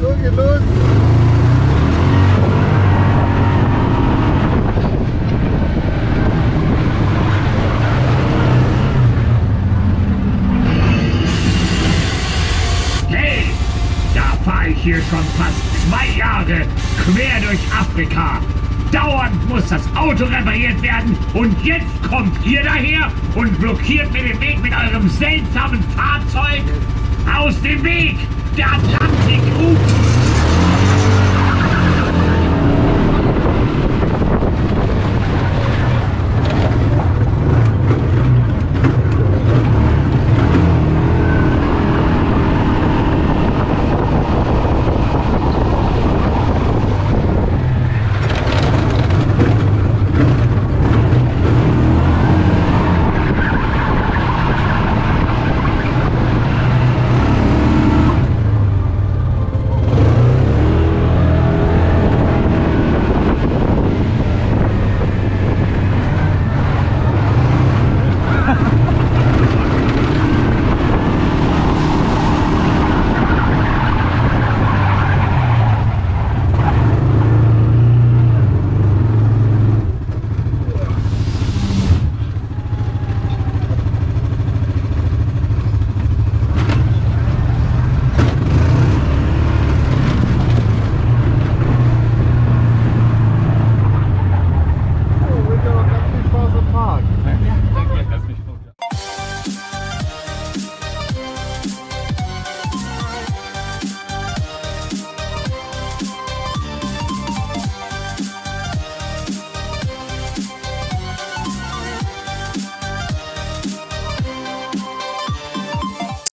So geht los. Hey, da fahre ich hier schon fast zwei Jahre quer durch Afrika. Dauernd muss das Auto repariert werden und jetzt kommt ihr daher und blockiert mir den Weg mit eurem seltsamen Fahrzeug. Aus dem Weg! Der